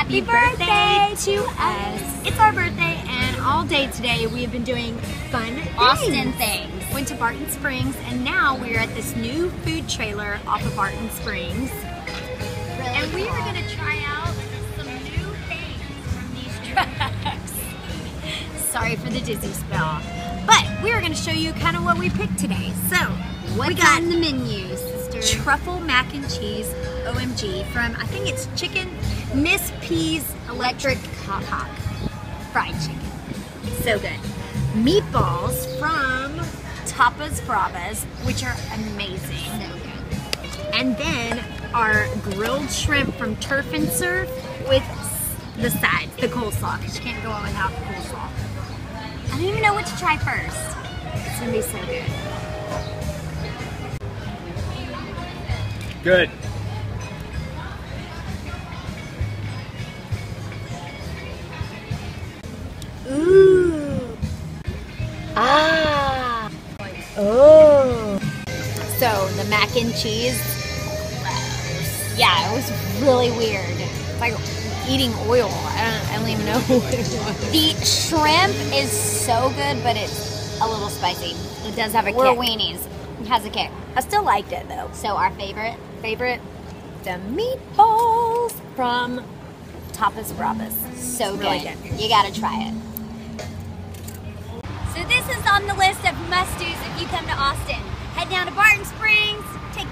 Happy birthday to us. It's our birthday, and all day today we have been doing fun Austin things. things. Went to Barton Springs, and now we're at this new food trailer off of Barton Springs. Really And we are going to try out some new things from these trucks. Sorry for the dizzy spell. But we are going to show you kind of what we picked today. So, What's we got on the menu, sister? Truffle mac and cheese OMG from, I think it's chicken, Miss P's Electric Hot Hot Fried Chicken. So good. Meatballs from Tapas Bravas, which are amazing. So good. And then our grilled shrimp from Turf and Surf with the sides, the coleslaw, because you can't go on without the coleslaw. I don't even know what to try first. It's gonna be so good. Good. Ooh. Ah. Oh. So the mac and cheese. Yeah, it was really weird. It's like eating oil. I don't, I don't even know what it was. The shrimp is so good, but it's a little spicy. It does have a We're kick. weenies has a kick. I still liked it though. So our favorite favorite the meatballs from Tapas Bravas. So good. Really good. You gotta try it. So this is on the list of must-dos if you come to Austin. Head down to Barton Springs, take